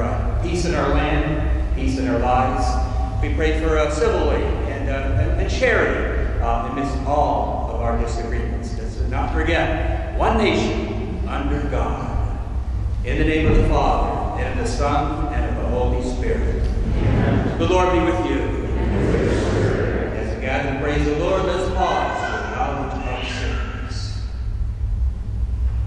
for uh, peace in our land, peace in our lives. We pray for uh, civility and, uh, and charity uh, amidst all of our disagreements. Let's not forget, one nation under God. In the name of the Father, and of the Son, and of the Holy Spirit. Amen. The Lord be with you. As we gather and praise the Lord, let's pause to acknowledge our sins.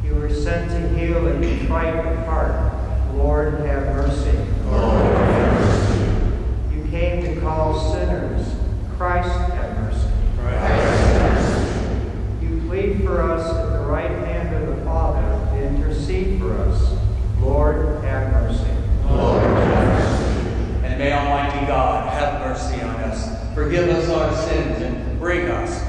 You were sent to heal a contrite of heart. Lord, have mercy. Lord, have mercy. You came to call sinners. Christ, have mercy. You plead for us at the right hand of the Father to intercede for us. Lord, have mercy. Lord, have mercy. And may Almighty God have mercy on us, forgive us our sins, and bring us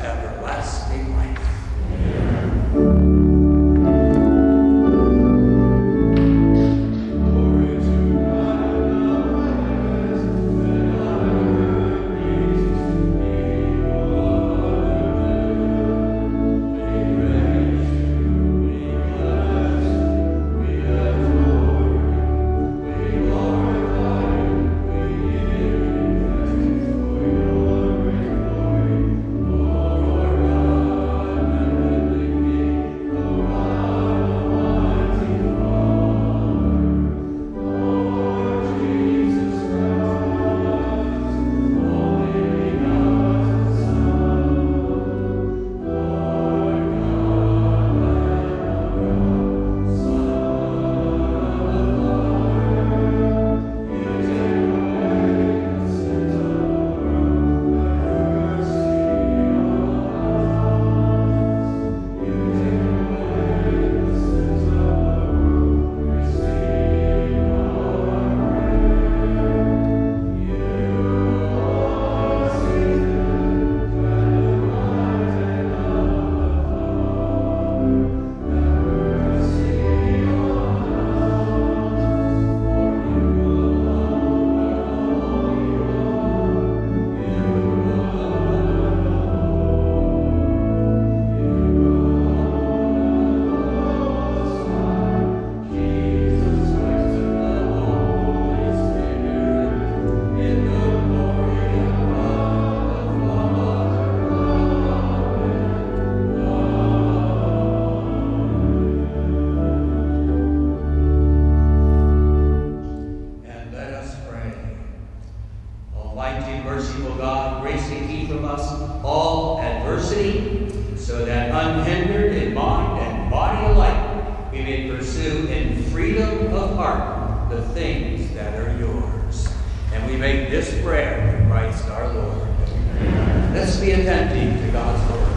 we may pursue in freedom of heart the things that are yours. And we make this prayer in Christ our Lord. Let's be attentive to God's word.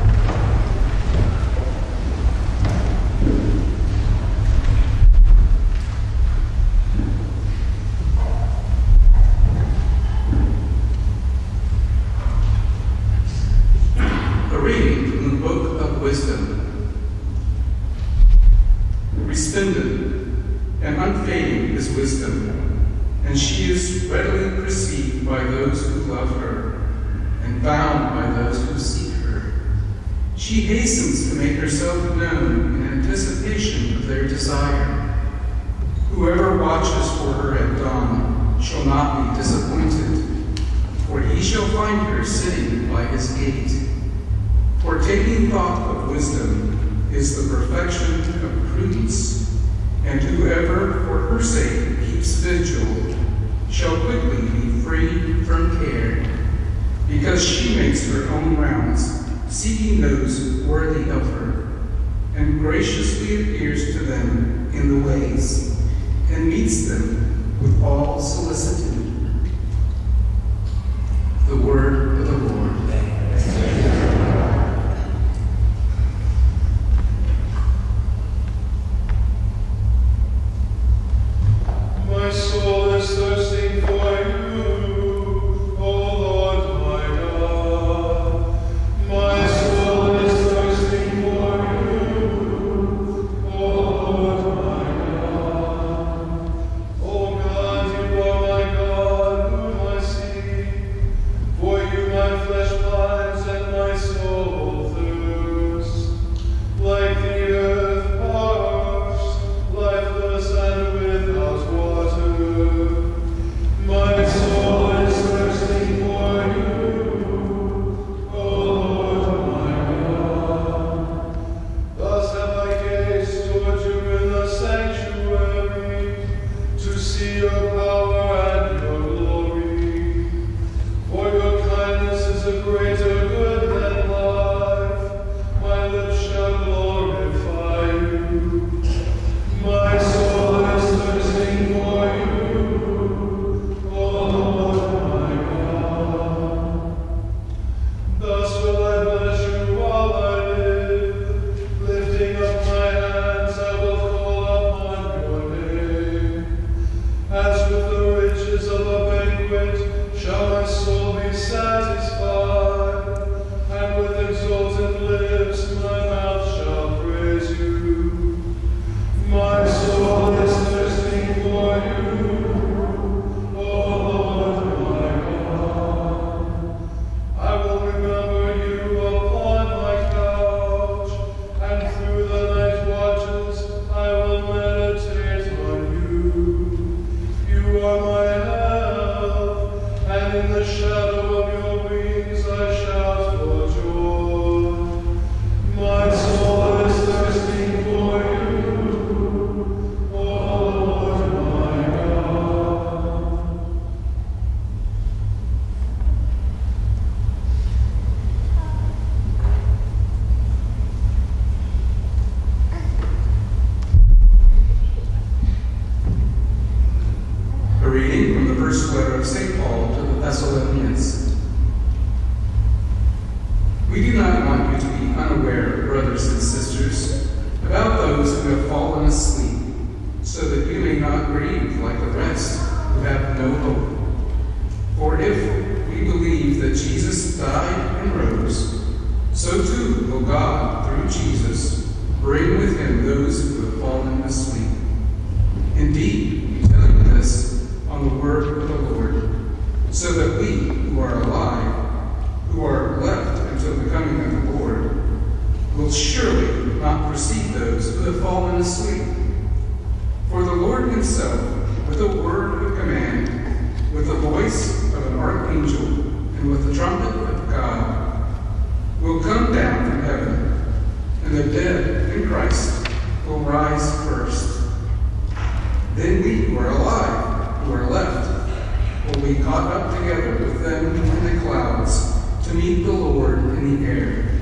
will surely not precede those who have fallen asleep. For the Lord himself, with a word of command, with the voice of an archangel, and with the trumpet of God, will come down from heaven, and the dead in Christ will rise first. Then we who are alive, who are left, will be caught up together with them in the clouds to meet the Lord in the air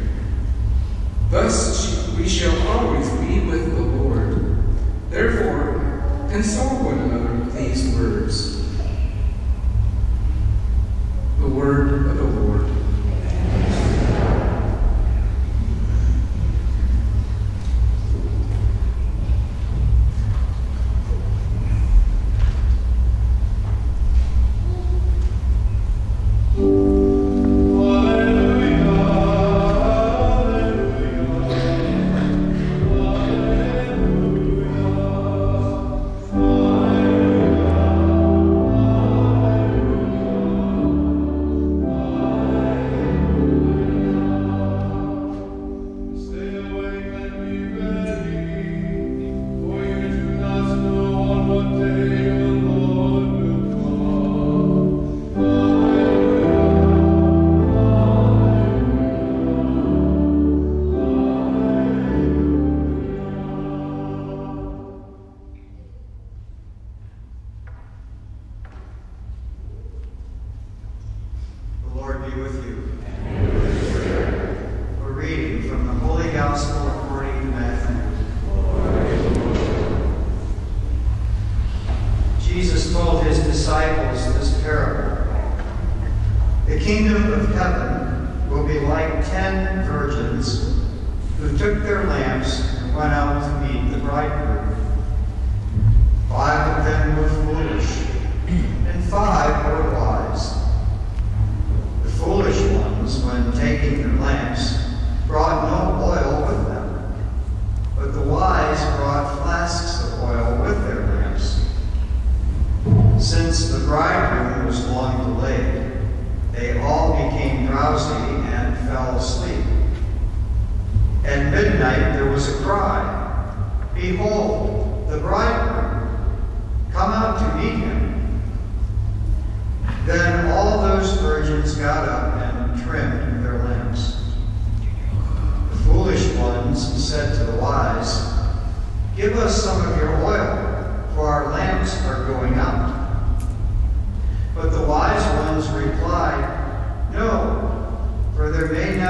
Thus we shall always be with the Lord. Therefore, console one another with these words. The word of the Lord.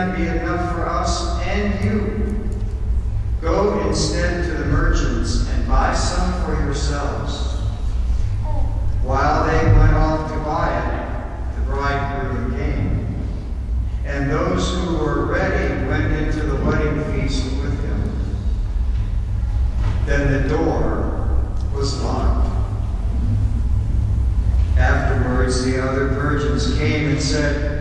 can be enough for us and you. Go instead to the merchants and buy some for yourselves. While they went off to buy it, the bridegroom came, and those who were ready went into the wedding feast with him. Then the door was locked. Afterwards, the other virgins came and said,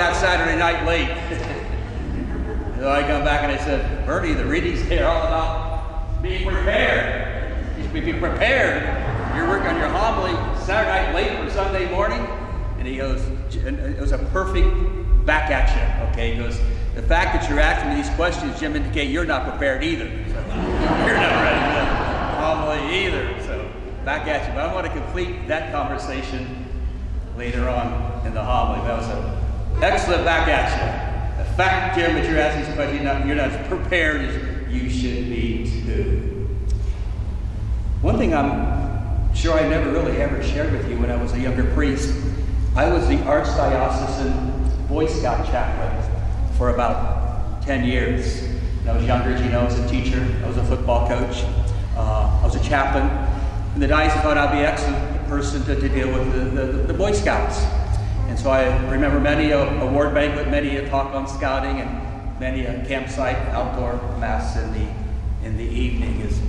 That Saturday night late. so I come back and I said, Bernie, the readings there are all about being prepared. You should be prepared. You're working on your homily Saturday night late for Sunday morning. And he goes, it was a perfect back at you. Okay, he goes, the fact that you're asking me these questions, Jim, indicate you're not prepared either. So, you're not ready for the homily either. So back at you. But I want to complete that conversation later on in the homily. That was an excellent back at you. The fact, Jim, that you're asking questions, you're not, you're not as prepared as you should be too. One thing I'm sure I never really ever shared with you when I was a younger priest, I was the Archdiocesan Boy Scout chaplain for about 10 years. When I was younger, as you know, I was a teacher, I was a football coach, uh, I was a chaplain. And the diocese thought I'd be an excellent person to, to deal with the, the, the, Boy Scouts. And so I remember many a award banquet, many a talk on scouting, and many a campsite outdoor mass in the, in the evening. As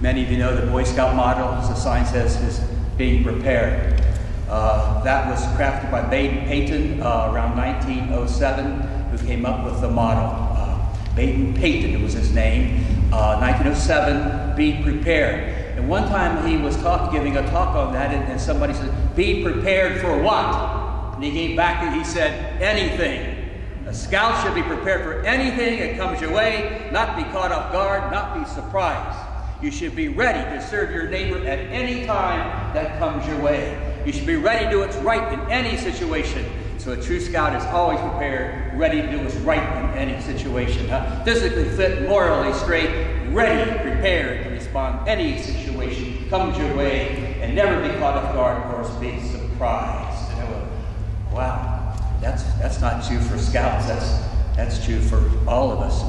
many of you know, the Boy Scout motto, as the sign says, is being prepared. Uh, that was crafted by Baden Peyton uh, around 1907, who came up with the motto. Uh, Baden Peyton was his name. 1907, be prepared. And one time he was talk, giving a talk on that, and, and somebody said, Be prepared for what? And he came back and he said, Anything. A scout should be prepared for anything that comes your way, not be caught off guard, not be surprised. You should be ready to serve your neighbor at any time that comes your way. You should be ready to do what's right in any situation. So a true scout is always prepared, ready to do what's right in any situation. Huh? Physically fit, morally straight, ready, prepared to respond any situation comes your way, and never be caught off guard or be surprised. Wow, that's that's not true for scouts. That's that's true for all of us.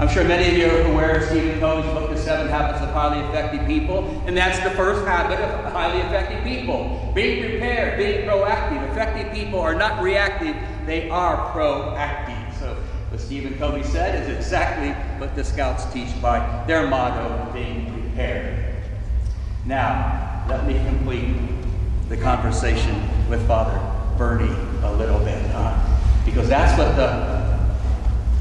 I'm sure many of you are aware of Stephen Covey's book, The Seven Habits of Highly Effective People, and that's the first habit of highly effective people. Being prepared, being proactive. Effective people are not reactive, they are proactive. So, what Stephen Covey said is exactly what the Scouts teach by their motto, being prepared. Now, let me complete the conversation with Father Bernie a little bit? Because that's what the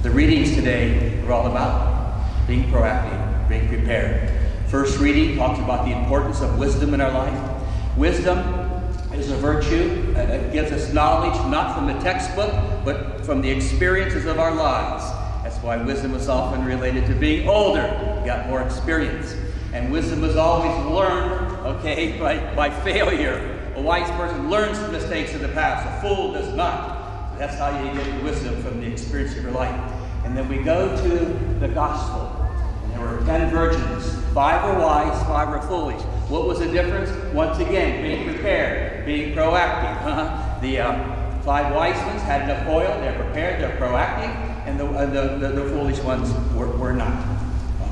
the readings today are all about being proactive, being prepared. First reading talks about the importance of wisdom in our life. Wisdom is a virtue. It gives us knowledge not from the textbook, but from the experiences of our lives. That's why wisdom is often related to being older, got more experience. And wisdom is always learned, okay, by, by failure. A wise person learns from mistakes of the past. A fool does not. That's how you get wisdom from the experience of your life. And then we go to the gospel. And there were ten virgins. Five were wise, five were foolish. What was the difference? Once again, being prepared, being proactive. the uh, five wise ones had enough oil, they're prepared, they're proactive, and the, uh, the, the, the, foolish ones were, were not.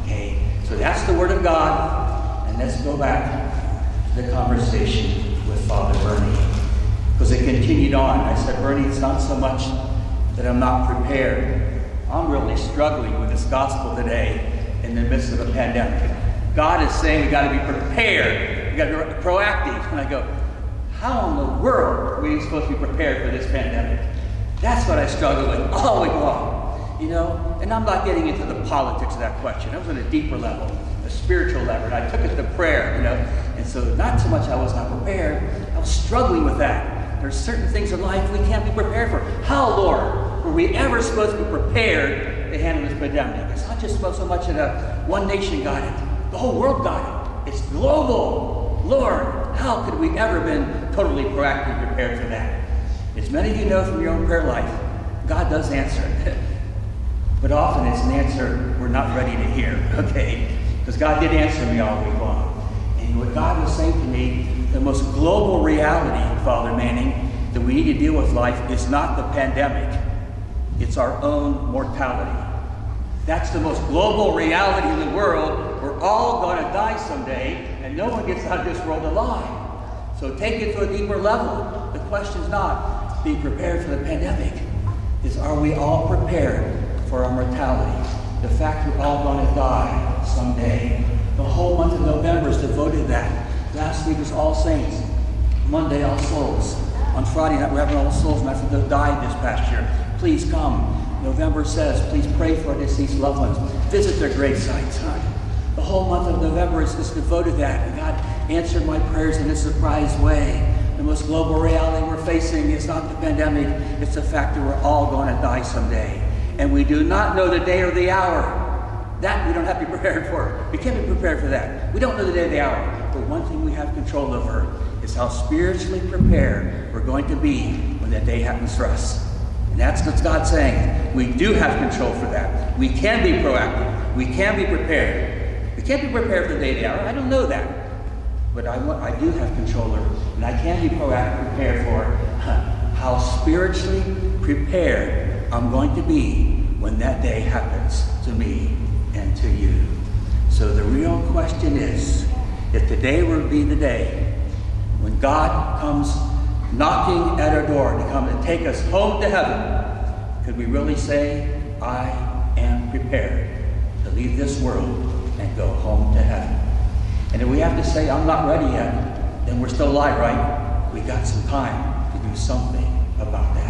Okay, so that's the Word of God. And let's go back to the conversation Father Bernie. Because it continued on. I said, Bernie, it's not so much that I'm not prepared. I'm really struggling with this gospel today in the midst of a pandemic. God is saying we got to be prepared. We got to be proactive. And I go, how in the world are we supposed to be prepared for this pandemic? That's what I struggle with all week long. You know, and I'm not getting into the politics of that question. I was on a deeper level, spiritual level, and I took it to prayer, you know. And so not so much I was not prepared, I was struggling with that. There's certain things in life we can't be prepared for. How, Lord? were we ever supposed to be prepared to handle this pandemic? It's not just about so much of that one nation got it, the whole world got it. It's global. Lord, how could we ever been totally proactively prepared for that? As many of you know from your own prayer life, God does answer. but often it's an answer we're not ready to hear, okay? Because God did answer me all week long. And what God was saying to me, the most global reality, Father Manning, that we need to deal with life is not the pandemic, it's our own mortality. That's the most global reality in the world. We're all going to die someday, and no one gets out of this world alive. So take it to a deeper level. The question is not being prepared for the pandemic, is are we all prepared for our mortality? The fact we're all going to die someday. The whole month of November is devoted to that. Last week was All Saints. Monday, All Souls. On Friday night, we're having All Souls Mass those died this past year. Please come. November says, please pray for our deceased loved ones. Visit their grave sites. Huh? The whole month of November is, is devoted to that. And God answered my prayers in a surprise way. The most global reality we're facing is not the pandemic, it's the fact that we're all going to die someday. And we do not know the day or the hour. That we don't have to be prepared for. We can't be prepared for that. We don't know the day or the hour. But one thing we have control over is how spiritually prepared we're going to be when that day happens for us. And that's what God's saying. We do have control for that. We can be proactive. We can be prepared. We can't be prepared for the day or the hour. I don't know that. But I, I do have control over. And I can be proactive, prepared for how spiritually prepared I'm going to be when that day happens to me and to you. So the real question is, if today will be the day when God comes knocking at our door to come and take us home to heaven, could we really say, I am prepared to leave this world and go home to heaven? And if we have to say, I'm not ready yet, then we're still alive, right? We got some time to do something about that.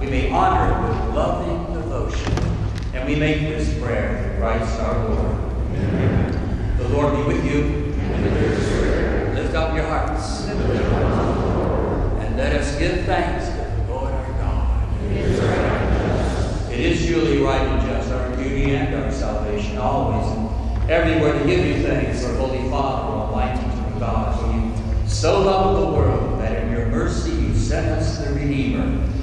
we may honor it with loving devotion, and we make this prayer through Christ our Lord. Amen. The Lord be with you. And with your spirit. Lift up your hearts. And let us give thanks to the Lord our God. It is, right it is truly right and just, our duty and our salvation, always and everywhere to give you thanks, our Holy Father, Almighty God, who you so loved the world that in your mercy you sent us the Redeemer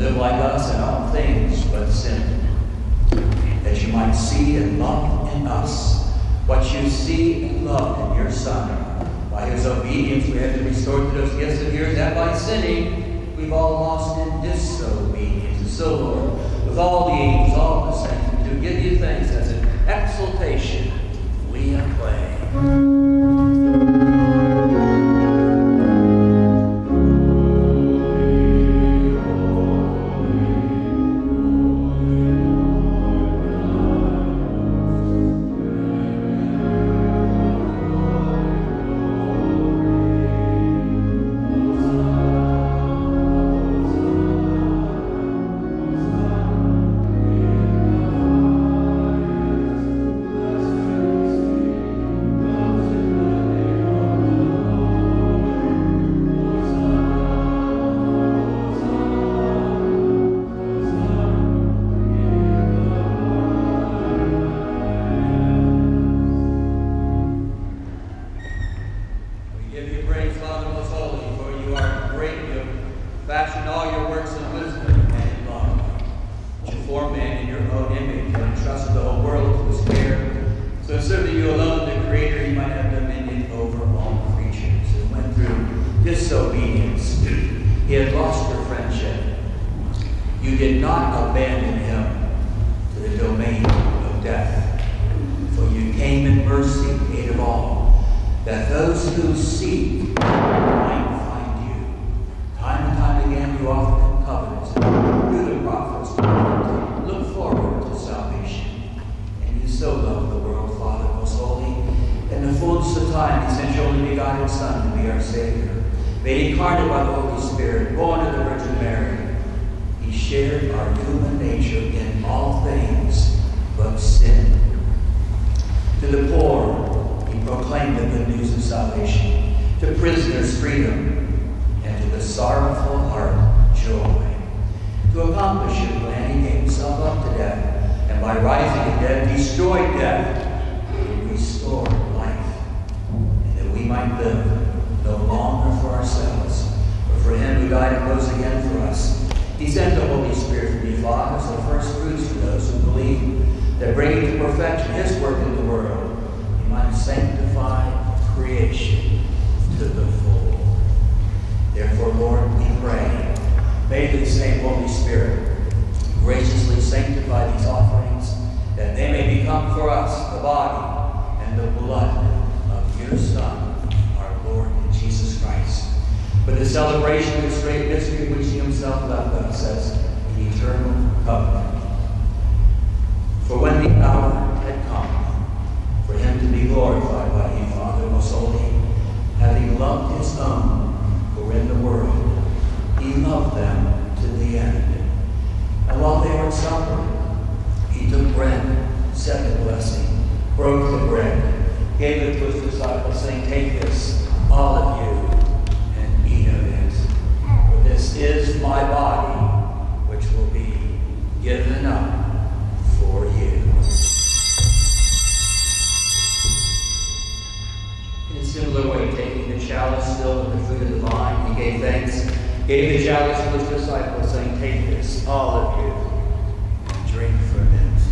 live like us in all things but sin. That you might see and love in us what you see and love in your Son. By his obedience, we have to restore to those gifts of yours that by sinning, we've all lost in disobedience. So, Lord, with all the angels, all the saints, we do give you thanks as an exultation we acclaim. Died and rose again for us. He sent the Holy Spirit to be Father as the first fruits for those who believe, that bringing to perfection his work in the world, he might sanctify creation to the full. Therefore, Lord, we pray, may the same Holy Spirit graciously sanctify these offerings, that they may become for us the body and the blood of your Son, our Lord Jesus Christ. For the celebration of this great mystery which he himself left us as the eternal covenant. For when the hour had come for him to be glorified by you, Father most holy, having loved his own who were in the world, he loved them to the end. And while they were at supper, he took bread, said the blessing, broke the bread, gave it to his disciples, saying, Take this, all of you, and eat of it. For this is my body, which will be given up for you. In a similar way, taking the chalice filled with the fruit of the vine, he gave thanks, gave the chalice to his disciples, saying, Take this, all of you, and drink from it.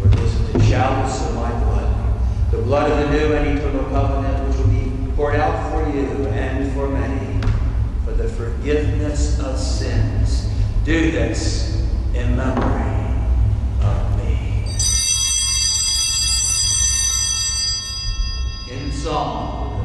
For this is the chalice of my blood, the blood of the new and eternal covenant, which will be poured out for you and for many, the forgiveness of sins. Do this in memory of me. In song,